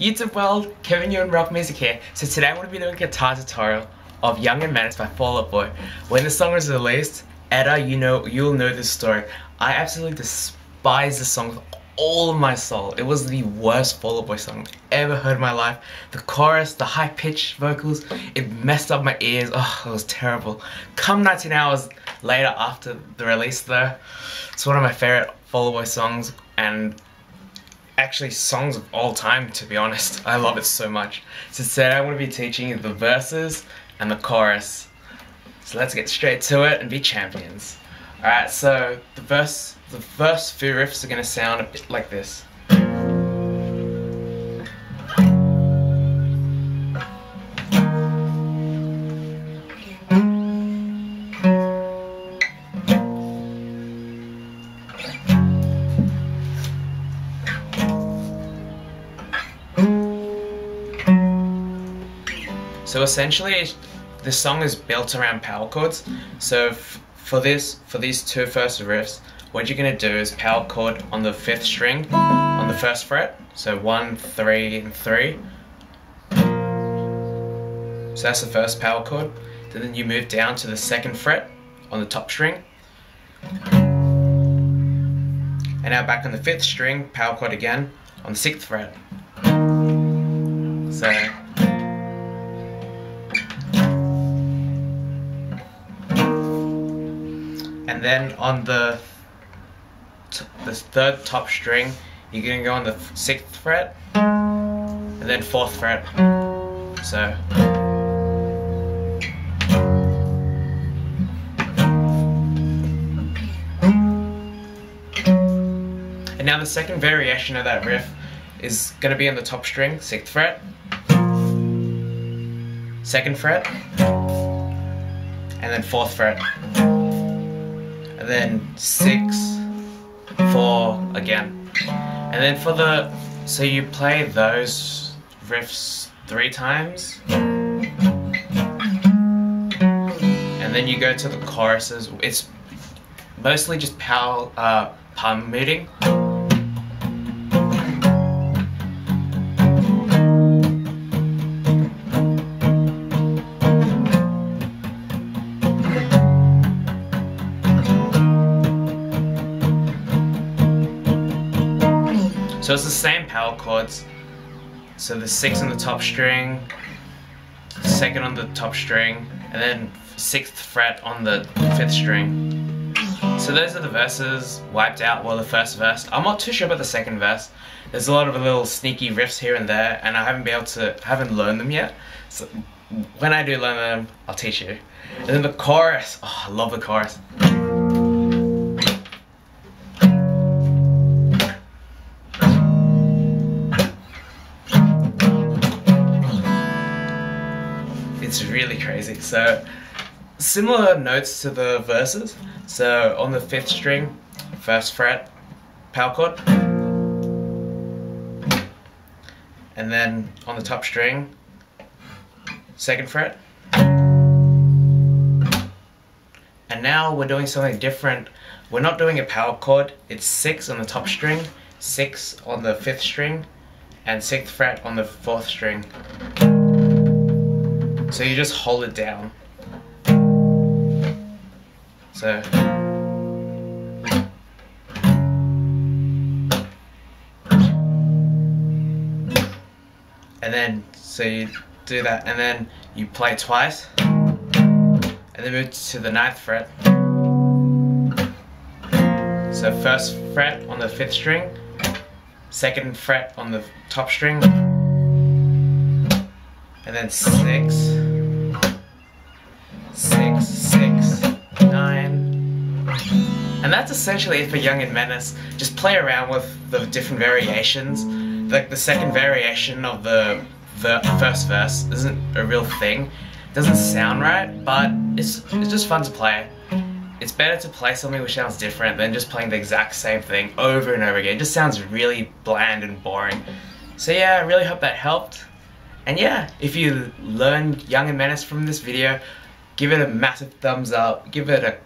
YouTube world, Kevin Nguyen Rock Music here. So today I'm going to be doing a guitar tutorial of Young and Menace by Fall Out Boy. When the song was released, Edda, you know, you'll know this story. I absolutely despise this song with all of my soul. It was the worst Fall Out Boy song I've ever heard in my life. The chorus, the high pitched vocals, it messed up my ears. Oh, it was terrible. Come 19 hours later after the release though, it's one of my favorite Fall Out Boy songs and actually songs of all time to be honest. I love it so much. So today I'm going to be teaching you the verses and the chorus. So let's get straight to it and be champions. Alright, so the verse, the first few riffs are going to sound a bit like this. So essentially, the song is built around power chords. So for this, for these two first riffs, what you're gonna do is power chord on the fifth string on the first fret. So one, three, and three. So that's the first power chord. Then you move down to the second fret on the top string. And now back on the fifth string, power chord again on the sixth fret. And then on the the third top string you're gonna go on the sixth fret and then fourth fret. So. And now the second variation of that riff is gonna be on the top string sixth fret second fret and then fourth fret and then six, four again. And then for the, so you play those riffs three times. And then you go to the choruses. It's mostly just power, uh, palm muting. So it's the same power chords. So the six on the top string, second on the top string, and then sixth fret on the fifth string. So those are the verses wiped out, well the first verse. I'm not too sure about the second verse. There's a lot of little sneaky riffs here and there, and I haven't been able to, haven't learned them yet. So when I do learn them, I'll teach you. And then the chorus, oh I love the chorus. It's really crazy. So similar notes to the verses. So on the fifth string, first fret, power chord. And then on the top string, second fret. And now we're doing something different. We're not doing a power chord. It's six on the top string, six on the fifth string, and sixth fret on the fourth string. So you just hold it down. So. And then, so you do that, and then you play twice, and then move to the ninth fret. So first fret on the fifth string, second fret on the top string, and then six, six, six, nine. And that's essentially it for Young and Menace. Just play around with the different variations. Like the second variation of the, the first verse isn't a real thing. It doesn't sound right, but it's, it's just fun to play. It's better to play something which sounds different than just playing the exact same thing over and over again. It just sounds really bland and boring. So yeah, I really hope that helped. And yeah, if you learned Young and Menace from this video, give it a massive thumbs up, give it a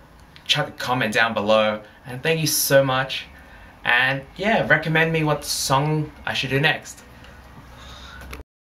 chuck a comment down below, and thank you so much. And yeah, recommend me what song I should do next.